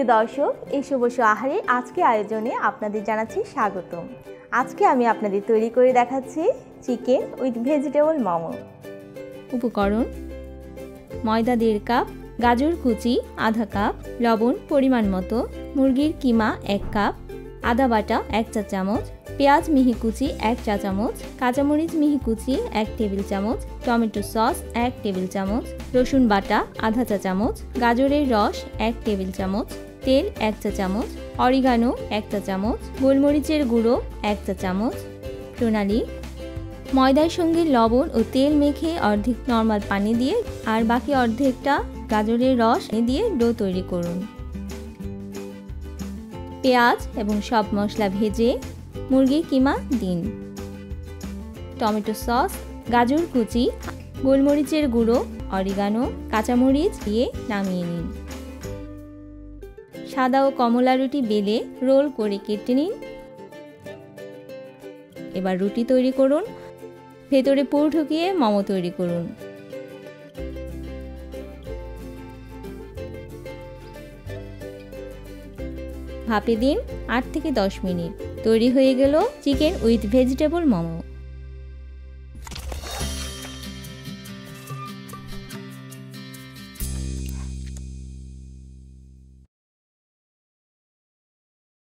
প্রিয় দর্শক, এই শুভ আহারে আজকে আয়োজনে আপনাদের জানাচ্ছি স্বাগতম। আজকে আমি আপনাদের তৈরি করে দেখাচ্ছি চিকেন উইথ ভেজিটেবল মোমো। উপকরণ, ময়দা দেড় কাপ, গাজর কুচি, আধা কাপ, লবণ পরিমাণ মতো, মুরগির কিমা এক কাপ, আদা বাটা এক চা চামচ, পেঁয়াজ মিহি কুচি এক চা চামচ, কাঁচামরিচ মিহি কুচি এক টেবিল চামচ, টমেটো সস এক টেবিল চামচ, রসুন বাটা আধা চা চামচ, গাজরের রস এক টেবিল চামচ তেল এক চা চামচ, অরিগানো এক চা চামচ, গোলমরিচের গুঁড়ো এক চা চামচ, প্রণালী, ময়দার সঙ্গে লবণ ও তেল মেখে অর্ধেক নর্মাল পানি দিয়ে আর বাকি অর্ধেকটা গাজরের রস দিয়ে ডো তৈরি করুন। পেঁয়াজ এবং সব মশলা ভেজে মুরগির কিমা দিন। টমেটো সস, গাজর কুচি, গোলমরিচের গুঁড়ো, অরিগানো, কাঁচামরিচ দিয়ে নামিয়ে নিন। সাদা ও কমলা রুটি বেলে রোল করে কেটে নিন। এবার রুটি তৈরি করুন। ভেতরে পুর ঢুকিয়ে মোমো তৈরি করুন। ভাপে দিন আট থেকে দশ মিনিট। তৈরি হয়ে গেল চিকেন উইথ ভেজিটেবল মোমো।